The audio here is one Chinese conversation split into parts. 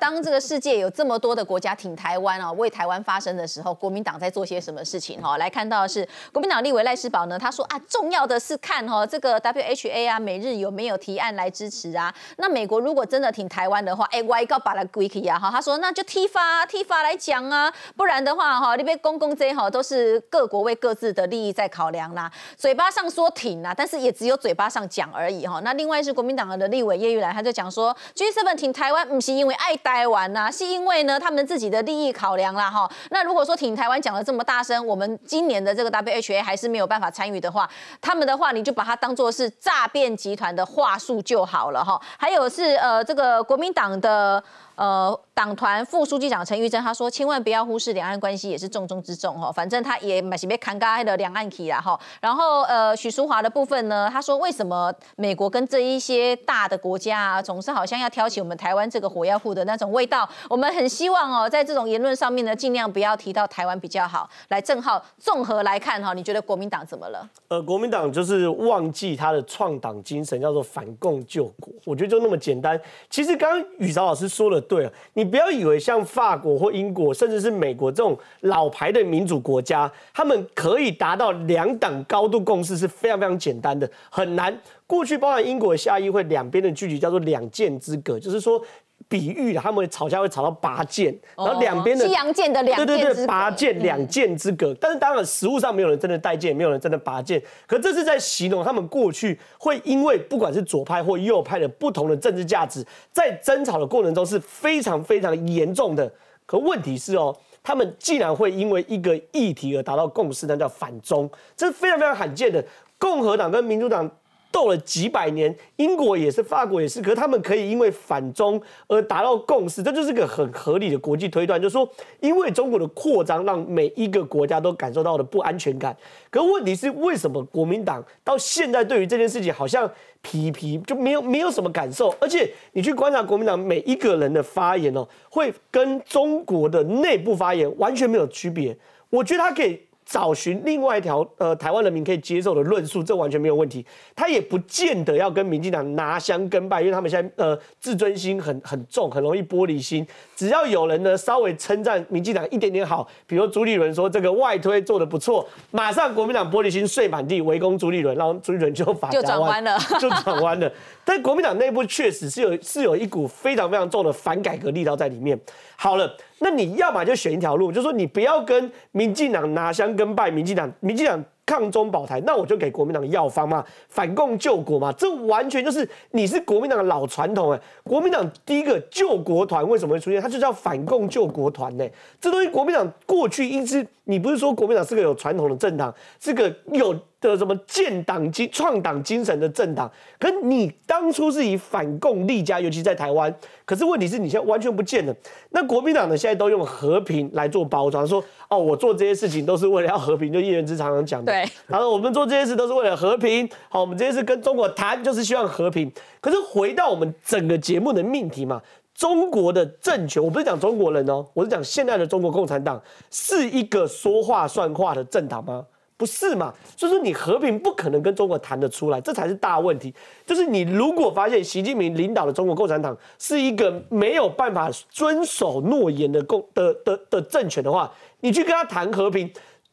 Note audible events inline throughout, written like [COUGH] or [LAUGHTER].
当这个世界有这么多的国家挺台湾哦，为台湾发声的时候，国民党在做些什么事情？哈，来看到的是国民党立委赖世宝呢，他说啊，重要的是看哈这个 WHA 啊，每日有没有提案来支持啊？那美国如果真的挺台湾的话，哎，外告把它归起啊，哈，他说那就踢发踢发来讲啊，不然的话哈，那边公共这哈都是各国为各自的利益在考量啦，嘴巴上说挺啊，但是也只有嘴巴上讲而已哈。那另外是国民党的立委叶玉兰，他就讲说，G7 挺台湾不是因为爱台湾呐，是因为呢他们自己的利益考量啦哈。那如果说挺台湾讲的这么大声，我们今年的这个 WHA 还是没有办法参与的话，他们的话你就把它当做是诈骗集团的话术就好了哈。还有是呃这个国民党的。呃，党团副书记长陈玉珍他说，千万不要忽视两岸关系也是重中之重哈。反正他也蛮是被砍嘎的两岸题啦哈。然后呃，许淑华的部分呢，他说为什么美国跟这一些大的国家啊，总是好像要挑起我们台湾这个火药库的那种味道？我们很希望哦，在这种言论上面呢，尽量不要提到台湾比较好。来，正浩综合来看哈，你觉得国民党怎么了？呃，国民党就是忘记他的创党精神，叫做反共救国。我觉得就那么简单。其实刚刚宇韶老师说了。对了，你不要以为像法国或英国，甚至是美国这种老牌的民主国家，他们可以达到两党高度共识是非常非常简单的，很难。过去包含英国下议会两边的距离叫做两剑之隔，就是说。比喻，他们吵架会吵到拔剑，然后两边的西洋剑的两对对对拔剑两剑之隔。但是当然，实物上没有人真的带剑，没有人真的拔剑。可这是在形容他们过去会因为不管是左派或右派的不同的政治价值，在争吵的过程中是非常非常严重的。可问题是哦，他们既然会因为一个议题而达到共识，那叫反中，这是非常非常罕见的。共和党跟民主党。斗了几百年，英国也是，法国也是，可是他们可以因为反中而达到共识，这就是个很合理的国际推断，就是说，因为中国的扩张让每一个国家都感受到了不安全感。可问题是，为什么国民党到现在对于这件事情好像皮皮就没有没有什么感受？而且你去观察国民党每一个人的发言哦，会跟中国的内部发言完全没有区别。我觉得他可以。找寻另外一条呃台湾人民可以接受的论述，这完全没有问题。他也不见得要跟民进党拿香跟拜，因为他们现在呃自尊心很很重，很容易玻璃心。只要有人呢稍微称赞民进党一点点好，比如朱立伦说这个外推做的不错，马上国民党玻璃心碎满地，围攻朱立伦，然后朱立伦就反就转弯了，[LAUGHS] 就转弯了。但国民党内部确实是有是有一股非常非常重的反改革力道在里面。好了。那你要么就选一条路，就说你不要跟民进党拿香跟拜，民进党民进党抗中保台，那我就给国民党药方嘛，反共救国嘛，这完全就是你是国民党的老传统哎，国民党第一个救国团为什么会出现？它就叫反共救国团呢？这东西国民党过去一直，你不是说国民党是个有传统的政党，是个有。的什么建党精创党精神的政党，可你当初是以反共立家，尤其在台湾，可是问题是你现在完全不见了。那国民党呢，现在都用和平来做包装，说哦，我做这些事情都是为了要和平，就叶元之常常讲的。对，然后我们做这些事都是为了和平，好，我们这些事跟中国谈就是希望和平。可是回到我们整个节目的命题嘛，中国的政权，我不是讲中国人哦，我是讲现在的中国共产党是一个说话算话的政党吗？不是嘛？所以说你和平不可能跟中国谈得出来，这才是大问题。就是你如果发现习近平领导的中国共产党是一个没有办法遵守诺言的共的的的政权的话，你去跟他谈和平，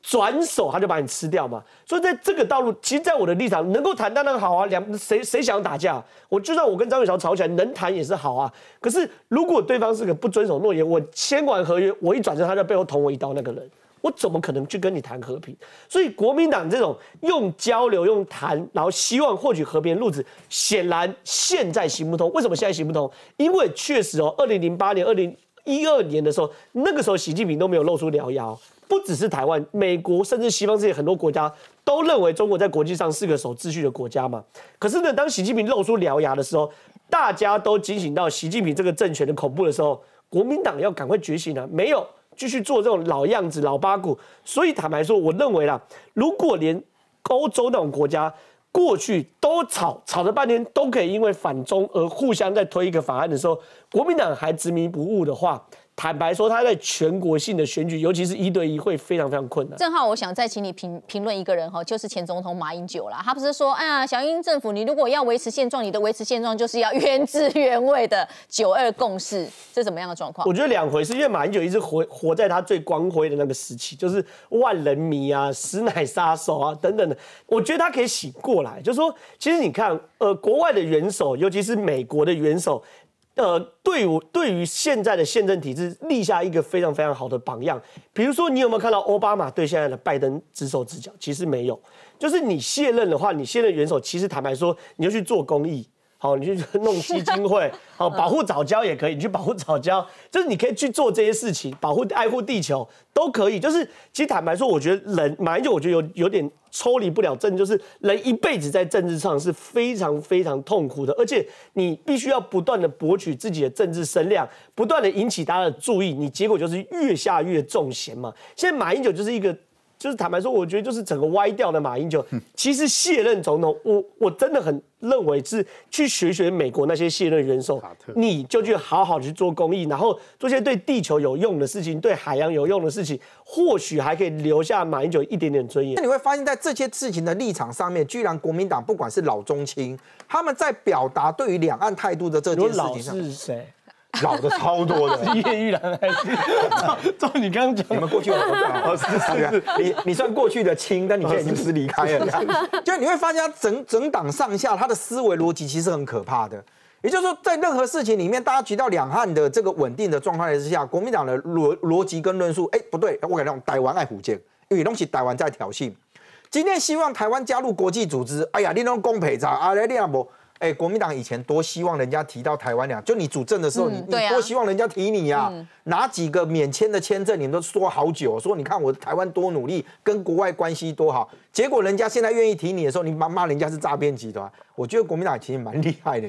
转手他就把你吃掉嘛。所以在这个道路，其实，在我的立场，能够谈当然好啊。两谁谁想打架，我就算我跟张雨桥吵起来，能谈也是好啊。可是如果对方是个不遵守诺言，我签完合约，我一转身，他在背后捅我一刀，那个人。我怎么可能去跟你谈和平？所以国民党这种用交流、用谈，然后希望获取和平的路子，显然现在行不通。为什么现在行不通？因为确实哦，二零零八年、二零一二年的时候，那个时候习近平都没有露出獠牙，不只是台湾、美国，甚至西方世界很多国家都认为中国在国际上是个守秩序的国家嘛。可是呢，当习近平露出獠牙的时候，大家都警醒到习近平这个政权的恐怖的时候，国民党要赶快觉醒了，没有。继续做这种老样子、老八股，所以坦白说，我认为啦，如果连欧洲那种国家过去都吵吵了半天，都可以因为反中而互相在推一个法案的时候，国民党还执迷不悟的话，坦白说，他在全国性的选举，尤其是一对一，会非常非常困难。正好我想再请你评评论一个人哈，就是前总统马英九啦。他不是说，哎呀，小英政府，你如果要维持现状，你的维持现状就是要原汁原味的九二共识，这怎么样的状况？我觉得两回事，因为马英九一直活活在他最光辉的那个时期，就是万人迷啊、死奶杀手啊等等的。我觉得他可以醒过来，就是说，其实你看，呃，国外的元首，尤其是美国的元首。呃，对我对于现在的宪政体制立下一个非常非常好的榜样。比如说，你有没有看到奥巴马对现在的拜登指手指脚？其实没有。就是你卸任的话，你卸任元首，其实坦白说，你就去做公益。好，你去 [LAUGHS] 弄基金会，好保护早教也可以，你去保护早教，就是你可以去做这些事情，保护爱护地球都可以。就是其实坦白说，我觉得人马英九，我觉得有有点抽离不了政治，就是人一辈子在政治上是非常非常痛苦的，而且你必须要不断的博取自己的政治声量，不断的引起大家的注意，你结果就是越下越重嫌嘛。现在马英九就是一个。就是坦白说，我觉得就是整个歪掉的马英九。其实卸任总统，我我真的很认为是去学学美国那些卸任元首，你就去好好去做公益，然后做些对地球有用的事情，对海洋有用的事情，或许还可以留下马英九一点点尊严。那你会发现在这些事情的立场上面，居然国民党不管是老中青，他们在表达对于两岸态度的这件事情上，是谁？[LAUGHS] 老的超多的，是 [LAUGHS] 叶玉兰还是？[LAUGHS] 照你刚刚讲，你们过去有多是是是，你你算过去的亲，但你现在已经是离开了。就你会发现，整整党上下他的思维逻辑其实很可怕的。也就是说，在任何事情里面，大家提到两岸的这个稳定的状态之下，国民党的逻逻辑跟论述，哎，不对，我感觉台湾爱虎剑，因为东西台湾在挑衅。今天希望台湾加入国际组织，哎呀，你拢公赔咋？阿雷利亚不？哎，国民党以前多希望人家提到台湾俩，就你主政的时候，你你多希望人家提你呀？拿几个免签的签证，你们都说好久，说你看我台湾多努力，跟国外关系多好，结果人家现在愿意提你的时候，你骂骂人家是诈骗集团。我觉得国民党其实蛮厉害的。